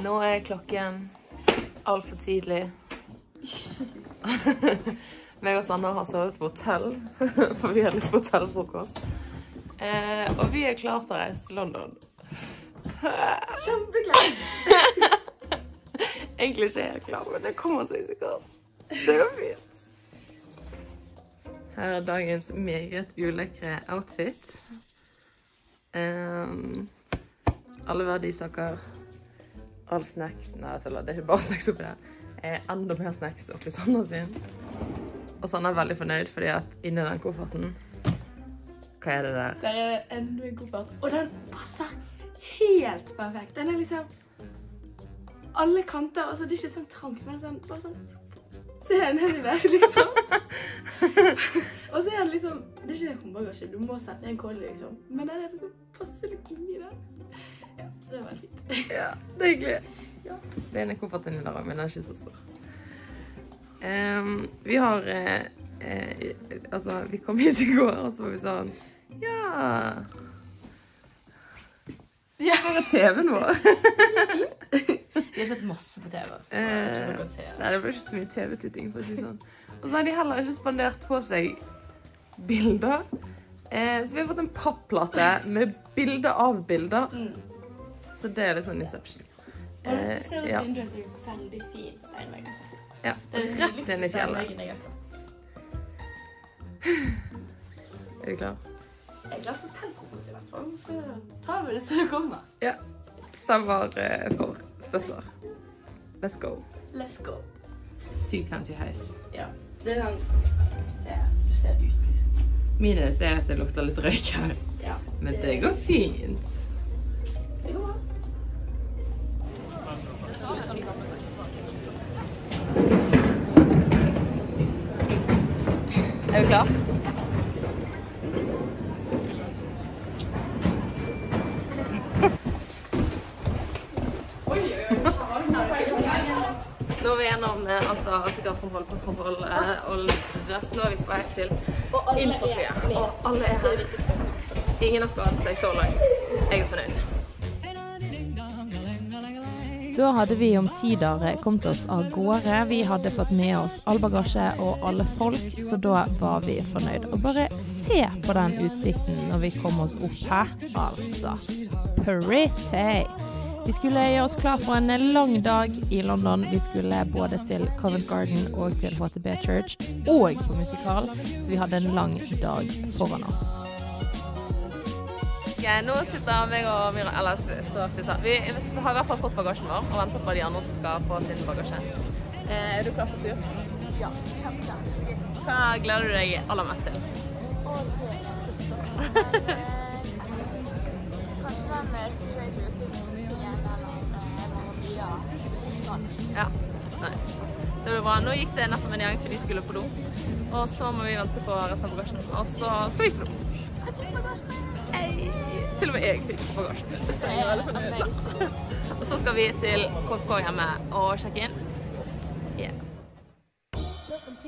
Nå er klokken altfor tidlig. Meg og Sanne har sovet på hotell, for vi har lyst på hotellfrokost. Eh, og vi er klare til å reise til London. Kjempeglad. Egentlig ikke helt klar, men det kommer seg sikkert. Det går fint. Her er dagens meget ulekre outfit. Um, alle verdisaker, all snacks Nei, det er ikke bare snacks oppi der. Er enda mer snacks oppi Sanna sin. Og Sanna er veldig fornøyd, fordi at inni den kofferten Hva er det der? Der er enda en koffert. Og den passer helt perfekt. Den er liksom alle kanter. Altså, det er ikke sånn trangt, men sånn, bare sånn Se nedi der, liksom. og så er den liksom Det er ikke håndbagasje, du må sette en kål, liksom. Men den er liksom passer litt inni der. Ja, så det veldig fint. Ja, det er hyggelig. Ja. Det er en koffert inni der men den er ikke så stor. Um, vi har eh, eh, Altså, vi kom hit i går, og så var vi sånn Ja Ja. Hvor er TV-en vår? Vi har sett masse på TV. Eh, nei, det ble ikke så mye TV-titting, for å si sånn. Og så har de heller ikke spandert på seg bilder. Eh, så vi har fått en papplate med bilder av bilder. Mm. Så det er sånn Inception. Og hvis du ser ut ja. vinduet, så er det veldig fin steinvegg. Altså. ja. Det er den Rett inn i fjellet. jeg har sett. Er du klar? Jeg er glad for hotellfrokost i hvert fall, så tar vi det som det kommer. Ja. Stemmer eh, for støtter. Let's go. Let's go. Sykt fancy heis. Ja, det er sånn Se, du ser ut, liksom. Minus er at det lukter litt røyk her. Ja, Men det går fint. Det går bra. Klar? Nå er vi gjennom alt av sikkerhetskontroll, passkontroll eh, og jazz. Nå er vi på vei til inn på flyet. Og alle er her. Ingen har skadet seg så langt. Jeg er fornøyd. Da hadde vi omsider kommet oss av gårde. Vi hadde fått med oss all bagasje og alle folk, så da var vi fornøyd. Og bare se på den utsikten når vi kom oss opp her. Altså pretty. Vi skulle gjøre oss klar for en lang dag i London. Vi skulle både til Covent Garden og til HTB Church og på musikal, så vi hadde en lang dag foran oss. Ok, nå sitter meg og Mira Eller står, sitter. Vi har i hvert fall fått bagasjen vår og venter på de andre som skal få sin bagasje. Eh, er du klar for tur? Ja, kjempeklar. Hva gleder du deg aller mest til? Kanskje den Stranger Things-tingen Oscar. Ja, nice. Det blir bra. Nå gikk det nettopp en gjeng, for de skulle på do. Og så må vi vente på resten av bagasjen. Og så skal vi på do. Jeg fikk bagasjen. Hey. Til og med jeg fikk amazing. Og så skal vi til KK hjemme og sjekke inn. Yeah.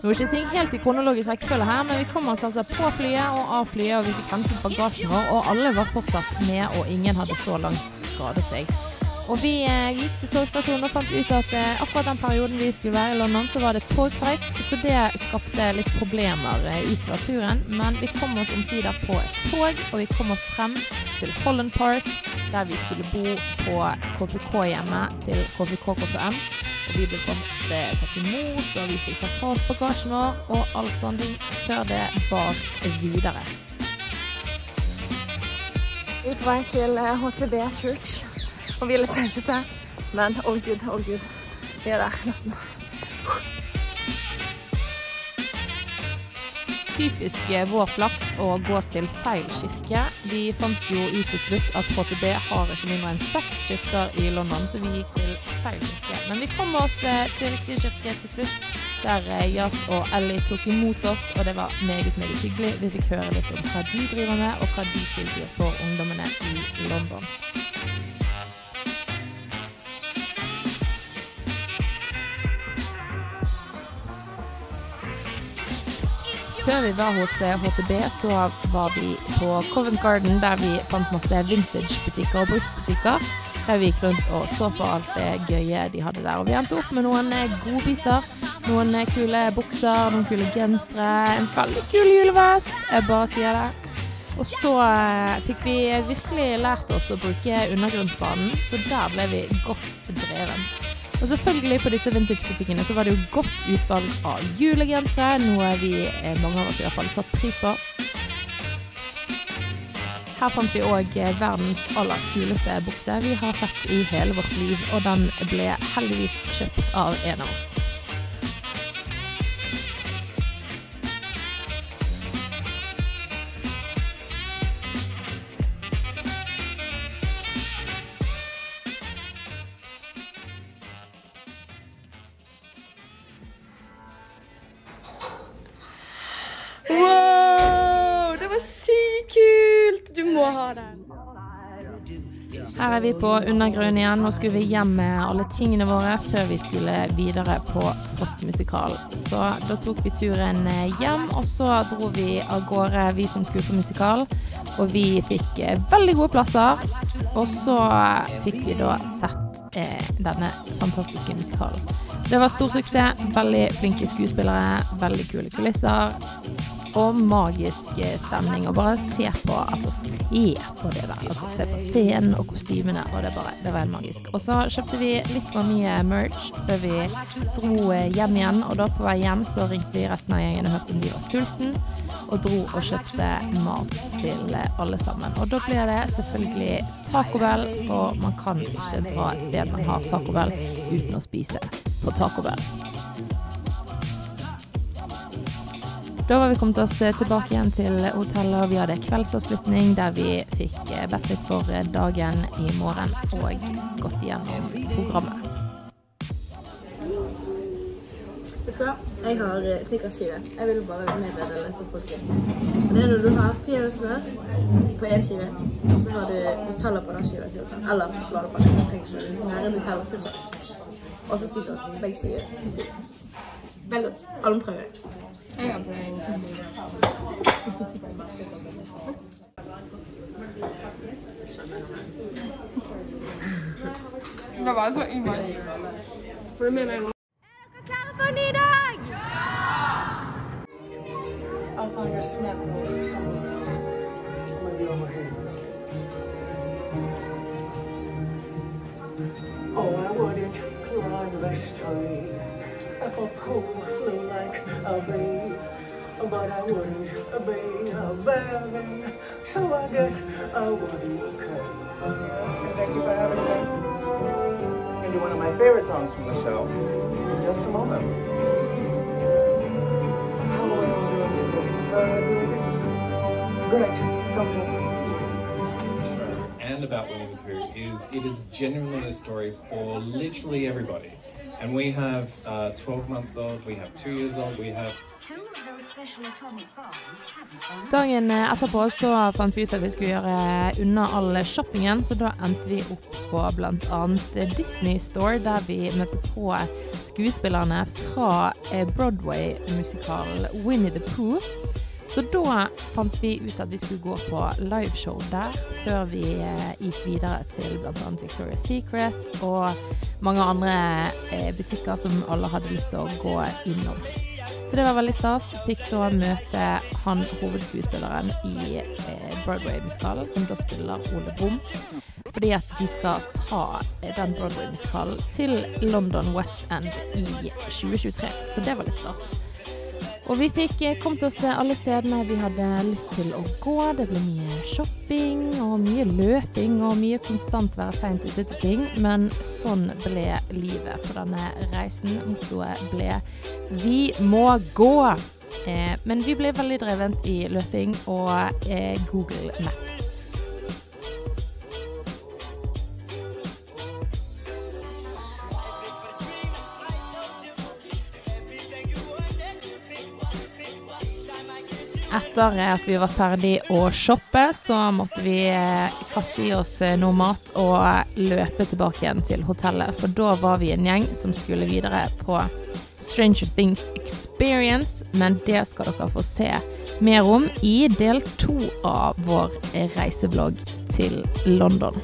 Nå er ikke ting helt i kronologisk rekkefølge her, men vi kom oss altså på flyet og av flyet, og vi fikk hentet bagasjen vår, og alle var fortsatt med, og ingen hadde så langt skadet seg. Og vi eh, gikk til togstasjonen og fant ut at eh, akkurat den perioden vi skulle være i London, så var det togstreik, så det skapte litt problemer eh, utover turen. Men vi kom oss omsider på et tog, og vi kom oss frem til Holland Park, der vi skulle bo på KPK-hjemmet til KPK KPM. Og vi ble fått tatt imot, og vi fikk satt fra oss bagasjen vår, og alt sånt før det bar videre. Vi på vei til HTB Church, og vi er litt sent ute. Men å oh gud, å oh gud. Vi er der nesten. Typisk eh, vår å gå til feil kirke. Vi fant jo ut til slutt at HTB har ikke mindre enn seks kirker i London, så vi gikk til feil kirke. Men vi kom oss eh, til riktig kirke til slutt, der Jazz Jas og Ellie tok imot oss, og det var meget, meget hyggelig. Vi fikk høre litt om hva de driver med, og hva de tilbyr for ungdommene i London. Før vi var hos eh, HTB, så var vi på Covent Garden, der vi fant masse vintage-butikker og bruktbutikker. Der vi gikk rundt og så på alt det gøye de hadde der. Og vi endte opp med noen eh, godbiter. Noen eh, kule bukser, noen kule gensere, en veldig kul julevest. Jeg bare sier det. Og så eh, fikk vi virkelig lært oss å bruke undergrunnsbanen, så der ble vi godt dreven. Og selvfølgelig på disse vintage-butikkene så var det jo godt utvalg av julegensere, noe vi, eh, mange av oss i hvert fall, satte pris på. Her fant vi òg verdens aller kuleste bukse vi har sett i hele vårt liv, og den ble heldigvis kjøpt av en av oss. Her er vi på undergrunnen igjen. Nå skulle vi hjem med alle tingene våre før vi skulle videre på Postmusikalen. Så da tok vi turen eh, hjem, og så dro vi av gårde, vi som skulle på musikal. Og vi fikk eh, veldig gode plasser. Og så fikk vi da sett eh, denne fantastiske musikalen. Det var stor suksess. Veldig flinke skuespillere, veldig kule kulisser og magisk eh, stemning. Og bare se på altså se på det der. Altså Se på scenen og kostymene. Og det, bare, det var helt magisk. Og så kjøpte vi litt for mye merch før vi dro eh, hjem igjen. Og da på vei hjem så ringte vi resten av gjengen og hørte om de var sulten. Og dro og kjøpte mat til eh, alle sammen. Og da blir det selvfølgelig Taco Bell, for man kan ikke dra et sted man har Taco Bell uten å spise på Taco Bell. Da var vi kommet oss eh, tilbake igjen til hotellet, og vi hadde kveldsavslutning der vi fikk eh, bedt litt for eh, dagen i morgen og gått gjennom programmet. Vet du hva? Jeg har snickerskive. Jeg vil bare meddele det til folket. Det er når du har peanøttsmør på én skive, og så har du Nutella på den skiva, sånn. eller sjokolade på den. Og så spiser du begge skiver samtidig. Veldig godt. Alle må prøve. Jeg har prøvd. Det var så innmari. Får du med meg a pool flew like a bee. But I wouldn't be a baby, so I guess I would be okay. And thank you for having me. Into one of my favorite songs from the show in just a moment. Great. Thumbs up. and about Winnie the Pooh is it is genuinely a story for literally everybody. And we have uh, 12 months old, we have 2 years old, we have Dagen eh, etterpå så fant vi ut at vi skulle gjøre unna all shoppingen, så da endte vi opp på bl.a. Disney Store, der vi møtte på skuespillerne fra eh, Broadway-musikalen Winnie the Pooh. Så da fant vi ut at vi skulle gå på liveshow der, før vi eh, gikk videre til bl.a. Victoria's Secret og mange andre eh, butikker som alle hadde lyst til å gå innom. Så det var veldig stas. Fikk da møte han hovedskuespilleren i eh, Broadway-musikalen, som da spiller Ole Brumm. Fordi at de skal ta den Broadway-musikalen til London West End i 2023. Så det var litt stas. Og vi fikk eh, kommet oss alle stedene vi hadde lyst til å gå. Det ble mye shopping og mye løping og mye konstant være seint ute til ting. Men sånn ble livet på denne reisen. Mottoet ble 'Vi må gå'. Eh, men vi ble veldig drevent i løping og eh, Google Maps. Etter at vi var ferdig å shoppe, så måtte vi eh, kaste i oss eh, noe mat og løpe tilbake igjen til hotellet. For da var vi en gjeng som skulle videre på Stranger Things Experience. Men det skal dere få se mer om i del to av vår reiseblogg til London.